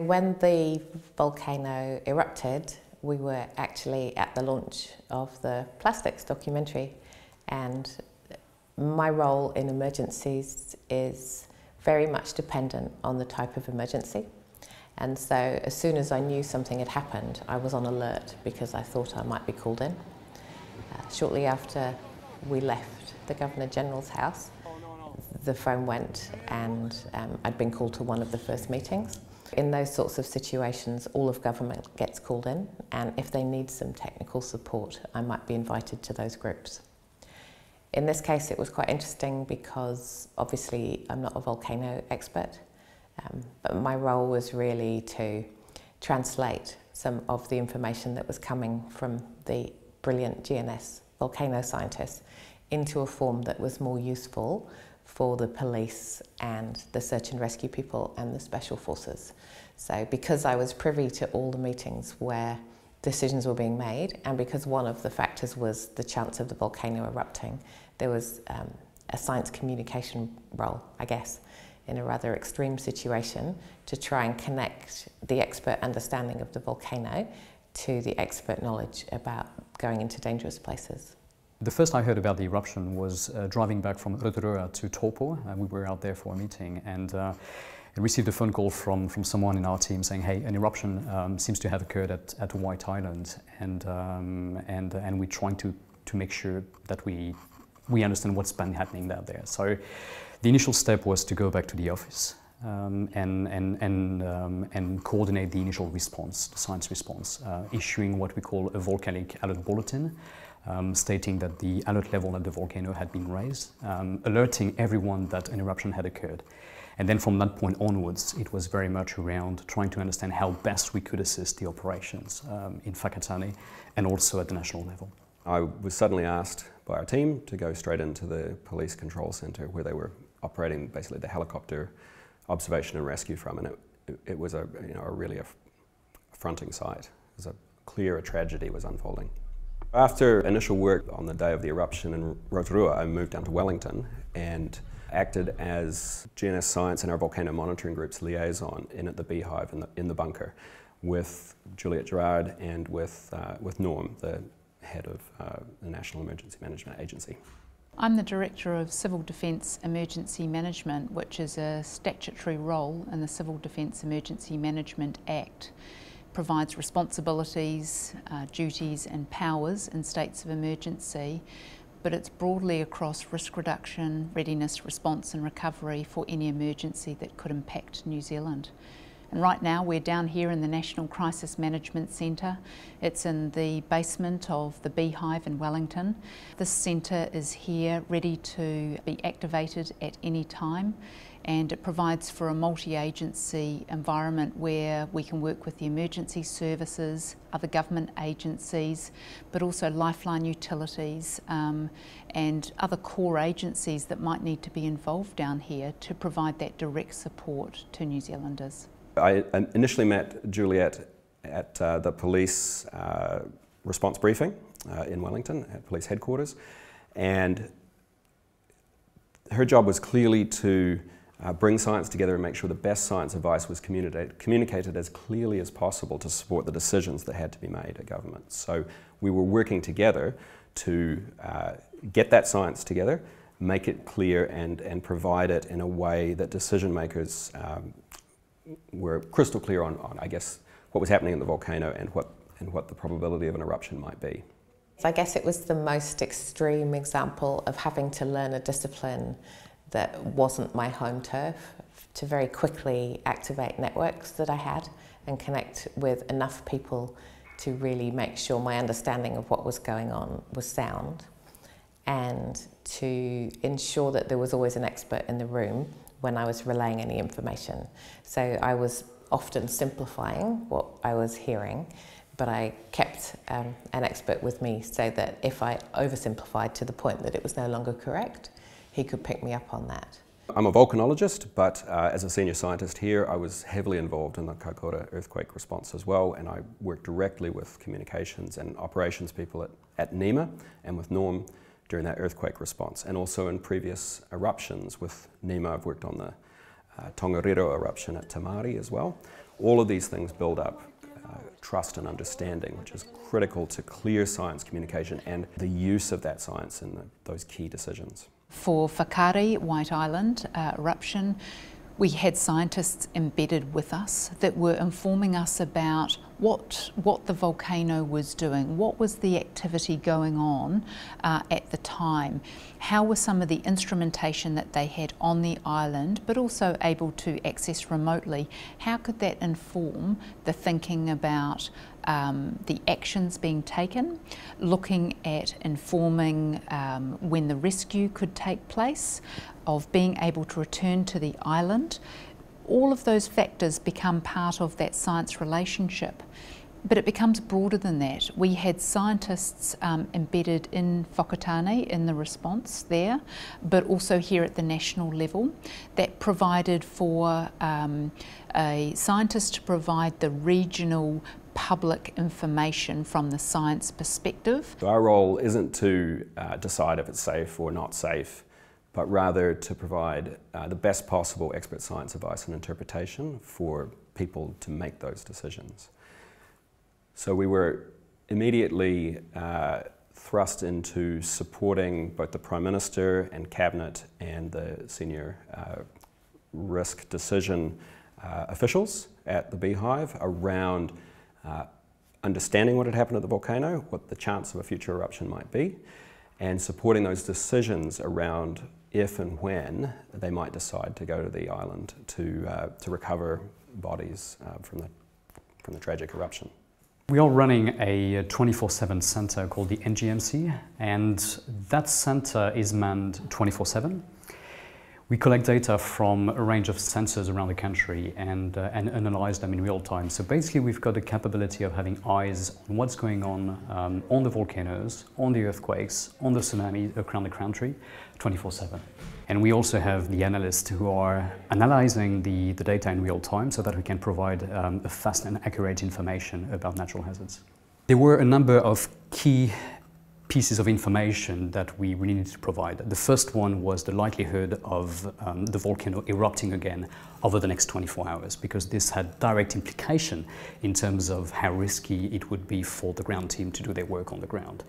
When the volcano erupted, we were actually at the launch of the plastics documentary and my role in emergencies is very much dependent on the type of emergency. And so as soon as I knew something had happened, I was on alert because I thought I might be called in. Uh, shortly after we left the Governor General's house, the phone went and um, I'd been called to one of the first meetings. In those sorts of situations, all of government gets called in and if they need some technical support, I might be invited to those groups. In this case, it was quite interesting because obviously I'm not a volcano expert, um, but my role was really to translate some of the information that was coming from the brilliant GNS volcano scientists into a form that was more useful for the police and the search and rescue people and the special forces. So because I was privy to all the meetings where decisions were being made and because one of the factors was the chance of the volcano erupting, there was um, a science communication role, I guess, in a rather extreme situation to try and connect the expert understanding of the volcano to the expert knowledge about going into dangerous places. The first I heard about the eruption was uh, driving back from Rotorua to Taupo. Uh, we were out there for a meeting and uh, I received a phone call from, from someone in our team saying, hey, an eruption um, seems to have occurred at, at White Island and, um, and, and we're trying to, to make sure that we, we understand what's been happening down there. So the initial step was to go back to the office um, and, and, and, um, and coordinate the initial response, the science response, uh, issuing what we call a volcanic alert bulletin, um, stating that the alert level at the volcano had been raised, um, alerting everyone that an eruption had occurred. And then from that point onwards, it was very much around trying to understand how best we could assist the operations um, in Whakatane and also at the national level. I was suddenly asked by our team to go straight into the police control centre where they were operating basically the helicopter observation and rescue from, and it, it, it was a, you know, a really affronting sight. It was a clear a tragedy was unfolding. After initial work on the day of the eruption in Rotorua, I moved down to Wellington and acted as GNS Science and our volcano monitoring group's liaison in at the Beehive in the, in the bunker with Juliet Gerrard and with, uh, with Norm, the head of uh, the National Emergency Management Agency. I'm the Director of Civil Defence Emergency Management, which is a statutory role in the Civil Defence Emergency Management Act provides responsibilities, uh, duties and powers in states of emergency, but it's broadly across risk reduction, readiness, response and recovery for any emergency that could impact New Zealand. And right now we're down here in the National Crisis Management Centre. It's in the basement of the Beehive in Wellington. This centre is here ready to be activated at any time and it provides for a multi-agency environment where we can work with the emergency services, other government agencies, but also lifeline utilities um, and other core agencies that might need to be involved down here to provide that direct support to New Zealanders. I initially met Juliet at uh, the police uh, response briefing uh, in Wellington at police headquarters and her job was clearly to uh, bring science together and make sure the best science advice was communicated as clearly as possible to support the decisions that had to be made at government. So we were working together to uh, get that science together, make it clear and, and provide it in a way that decision makers um, were crystal clear on, on, I guess, what was happening in the volcano and what, and what the probability of an eruption might be. I guess it was the most extreme example of having to learn a discipline that wasn't my home turf to very quickly activate networks that I had and connect with enough people to really make sure my understanding of what was going on was sound and to ensure that there was always an expert in the room when I was relaying any information. So I was often simplifying what I was hearing, but I kept um, an expert with me so that if I oversimplified to the point that it was no longer correct, he could pick me up on that. I'm a volcanologist, but uh, as a senior scientist here, I was heavily involved in the Kaikoura earthquake response as well, and I worked directly with communications and operations people at, at NEMA and with Norm during that earthquake response, and also in previous eruptions with NEMA, I've worked on the uh, Tongariro eruption at Te Maari as well. All of these things build up uh, trust and understanding, which is critical to clear science communication and the use of that science in the, those key decisions. For Whakaari, White Island uh, eruption, we had scientists embedded with us that were informing us about what, what the volcano was doing, what was the activity going on uh, at the time, how were some of the instrumentation that they had on the island, but also able to access remotely, how could that inform the thinking about um, the actions being taken, looking at informing um, when the rescue could take place, of being able to return to the island. All of those factors become part of that science relationship. But it becomes broader than that. We had scientists um, embedded in Whakatane in the response there, but also here at the national level that provided for um, a scientist to provide the regional public information from the science perspective. Our role isn't to uh, decide if it's safe or not safe, but rather to provide uh, the best possible expert science advice and interpretation for people to make those decisions. So we were immediately uh, thrust into supporting both the Prime Minister and Cabinet and the senior uh, risk decision uh, officials at the Beehive around uh, understanding what had happened at the volcano, what the chance of a future eruption might be, and supporting those decisions around if and when they might decide to go to the island to, uh, to recover bodies uh, from, the, from the tragic eruption. We are running a 24-7 center called the NGMC and that center is manned 24-7. We collect data from a range of sensors around the country and, uh, and analyze them in real time. So basically we've got the capability of having eyes on what's going on um, on the volcanoes, on the earthquakes, on the tsunami around the country 24-7. And we also have the analysts who are analyzing the, the data in real time so that we can provide um, fast and accurate information about natural hazards. There were a number of key pieces of information that we really needed to provide. The first one was the likelihood of um, the volcano erupting again over the next 24 hours, because this had direct implication in terms of how risky it would be for the ground team to do their work on the ground.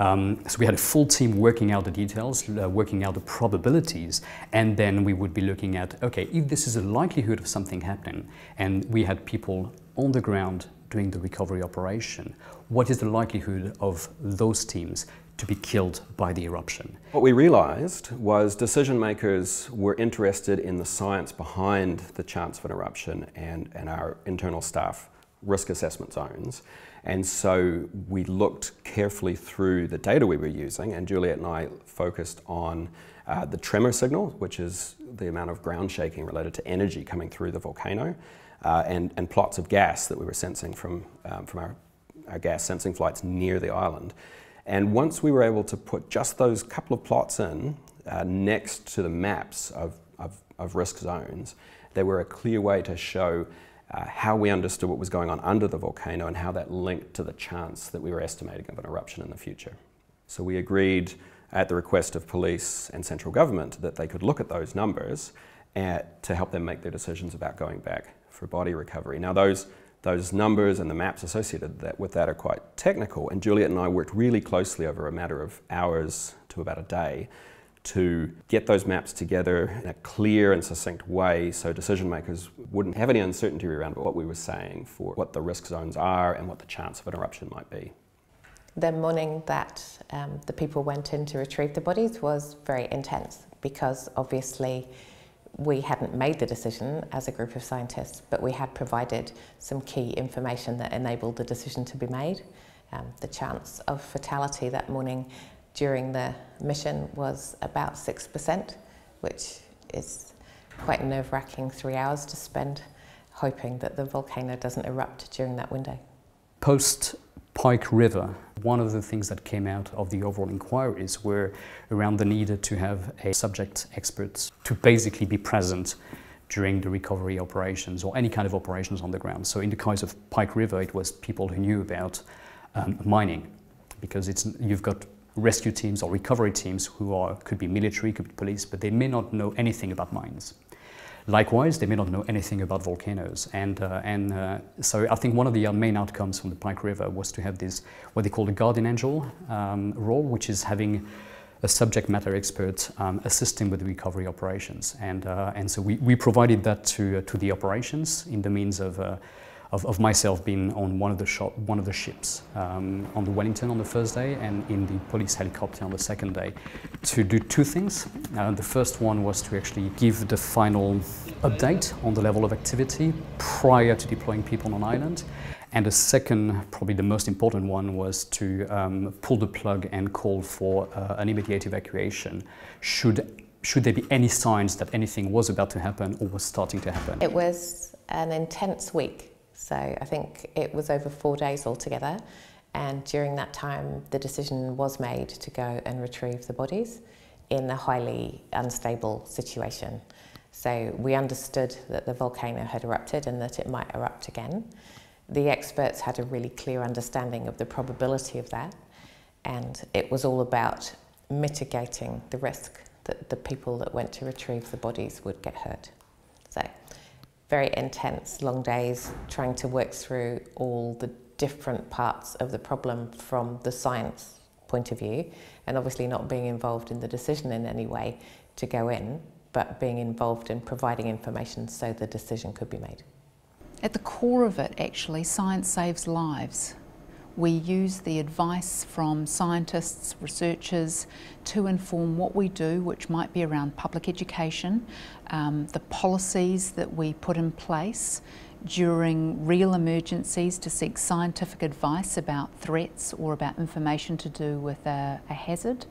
Um, so we had a full team working out the details, uh, working out the probabilities, and then we would be looking at, okay, if this is a likelihood of something happening, and we had people on the ground doing the recovery operation, what is the likelihood of those teams to be killed by the eruption? What we realized was decision makers were interested in the science behind the chance of an eruption and, and our internal staff risk assessment zones. And so we looked carefully through the data we were using, and Juliet and I focused on uh, the tremor signal, which is the amount of ground shaking related to energy coming through the volcano, and, and plots of gas that we were sensing from, um, from our our gas sensing flights near the island. And once we were able to put just those couple of plots in uh, next to the maps of, of, of, risk zones, they were a clear way to show uh, how we understood what was going on under the volcano and how that linked to the chance that we were estimating of an eruption in the future. So we agreed at the request of police and central government that they could look at those numbers at, uh, to help them make their decisions about going back for body recovery. Now those those numbers and the maps associated that, with that are quite technical. And Juliet and I worked really closely over a matter of hours to about a day to get those maps together in a clear and succinct way so decision makers wouldn't have any uncertainty around what we were saying for what the risk zones are and what the chance of an eruption might be. The morning that um, the people went in to retrieve the bodies was very intense because obviously we hadn't made the decision as a group of scientists, but we had provided some key information that enabled the decision to be made. Um, the chance of fatality that morning during the mission was about 6%, which is quite nerve-wracking three hours to spend hoping that the volcano doesn't erupt during that window. Post Pike River, one of the things that came out of the overall inquiries were around the need to have a subject expert to basically be present during the recovery operations or any kind of operations on the ground. So in the case of Pike River, it was people who knew about um, mining because it's, you've got rescue teams or recovery teams who are, could be military, could be police, but they may not know anything about mines. Likewise, they may not know anything about volcanoes. And, uh, and uh, so I think one of the main outcomes from the Pike River was to have this, what they call the guardian angel um, role, which is having a subject matter expert um, assisting with the recovery operations. And, uh, and so we, we provided that to, uh, to the operations in the means of, uh, of, of, myself being on one of the, one of the ships um, on the Wellington on the first day and in the police helicopter on the second day to do two things. Uh, the first one was to actually give the final update on the level of activity prior to deploying people on island. And the second, probably the most important one, was to um, pull the plug and call for uh, an immediate evacuation should, should there be any signs that anything was about to happen or was starting to happen. It was an intense week. So I think it was over four days altogether. And during that time, the decision was made to go and retrieve the bodies in a highly unstable situation. So we understood that the volcano had erupted and that it might erupt again. The experts had a really clear understanding of the probability of that, and it was all about mitigating the risk that the people that went to retrieve the bodies would get hurt. So, very intense, long days trying to work through all the different parts of the problem from the science point of view, and obviously not being involved in the decision in any way to go in, but being involved in providing information so the decision could be made. At the core of it, actually, science saves lives. We use the advice from scientists, researchers to inform what we do, which might be around public education, um, the policies that we put in place during real emergencies to seek scientific advice about threats or about information to do with a, a hazard,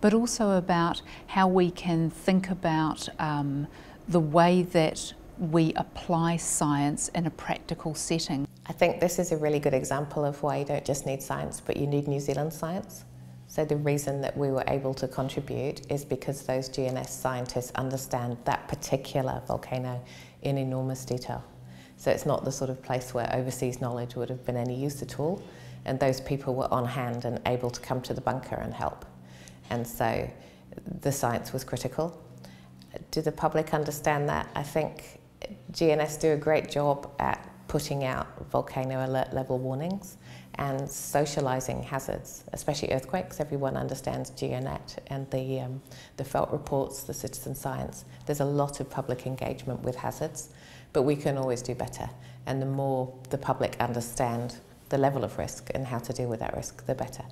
but also about how we can think about um, the way that we apply science in a practical setting. I think this is a really good example of why you don't just need science, but you need New Zealand science. So the reason that we were able to contribute is because those GNS scientists understand that particular volcano in enormous detail. So it's not the sort of place where overseas knowledge would have been any use at all. And those people were on hand and able to come to the bunker and help. And so the science was critical. Do the public understand that? I think GNS do a great job at putting out volcano alert level warnings and socialising hazards, especially earthquakes. Everyone understands GeoNet and the, um, the felt reports, the citizen science. There's a lot of public engagement with hazards, but we can always do better. And the more the public understand the level of risk and how to deal with that risk, the better.